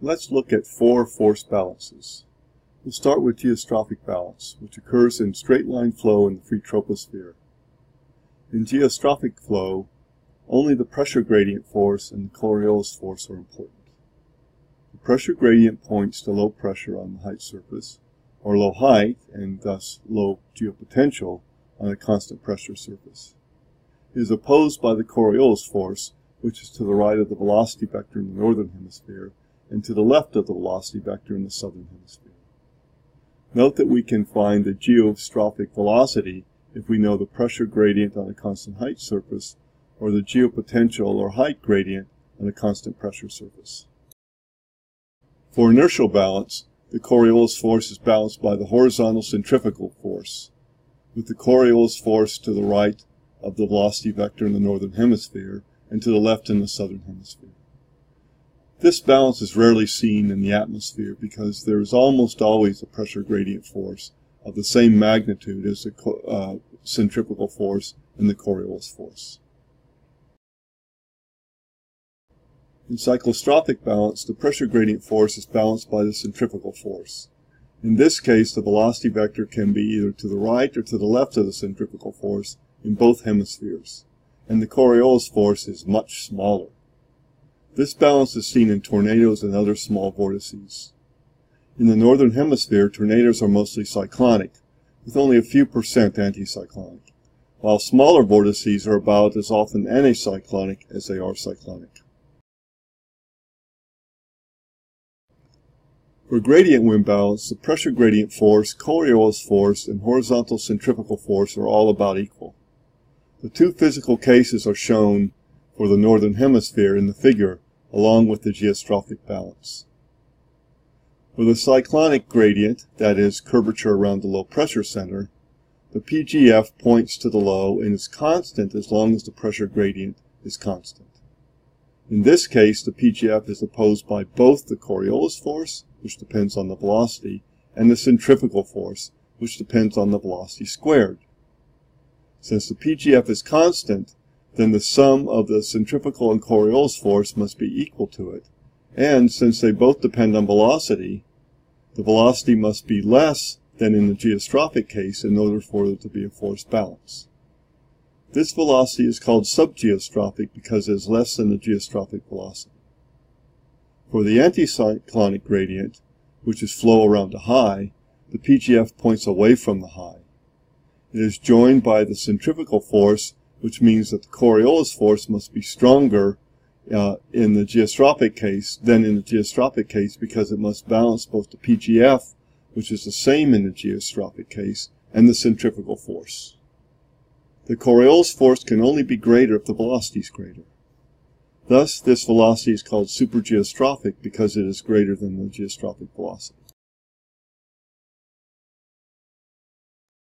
Let's look at four force balances. We'll start with geostrophic balance, which occurs in straight line flow in the free troposphere. In geostrophic flow, only the pressure gradient force and the Coriolis force are important. The pressure gradient points to low pressure on the height surface, or low height, and thus low geopotential, on a constant pressure surface. It is opposed by the Coriolis force, which is to the right of the velocity vector in the northern hemisphere, and to the left of the velocity vector in the southern hemisphere. Note that we can find the geostrophic velocity if we know the pressure gradient on a constant height surface or the geopotential or height gradient on a constant pressure surface. For inertial balance, the Coriolis force is balanced by the horizontal centrifugal force, with the Coriolis force to the right of the velocity vector in the northern hemisphere and to the left in the southern hemisphere. This balance is rarely seen in the atmosphere because there is almost always a pressure gradient force of the same magnitude as the uh, centrifugal force and the Coriolis force. In cyclostrophic balance, the pressure gradient force is balanced by the centrifugal force. In this case, the velocity vector can be either to the right or to the left of the centrifugal force in both hemispheres, and the Coriolis force is much smaller. This balance is seen in tornadoes and other small vortices. In the northern hemisphere, tornadoes are mostly cyclonic, with only a few percent anticyclonic, while smaller vortices are about as often anticyclonic as they are cyclonic. For gradient wind balance, the pressure gradient force, Coriolis force, and horizontal centrifugal force are all about equal. The two physical cases are shown for the northern hemisphere in the figure along with the geostrophic balance. With a cyclonic gradient, that is, curvature around the low pressure center, the PGF points to the low and is constant as long as the pressure gradient is constant. In this case, the PGF is opposed by both the Coriolis force, which depends on the velocity, and the centrifugal force, which depends on the velocity squared. Since the PGF is constant, then the sum of the centrifugal and Coriolis force must be equal to it. And since they both depend on velocity, the velocity must be less than in the geostrophic case in order for there to be a force balance. This velocity is called subgeostrophic because it is less than the geostrophic velocity. For the anticyclonic gradient, which is flow around a high, the PGF points away from the high. It is joined by the centrifugal force which means that the Coriolis force must be stronger uh, in the geostrophic case than in the geostrophic case because it must balance both the PGF, which is the same in the geostrophic case, and the centrifugal force. The Coriolis force can only be greater if the velocity is greater. Thus, this velocity is called supergeostrophic because it is greater than the geostrophic velocity.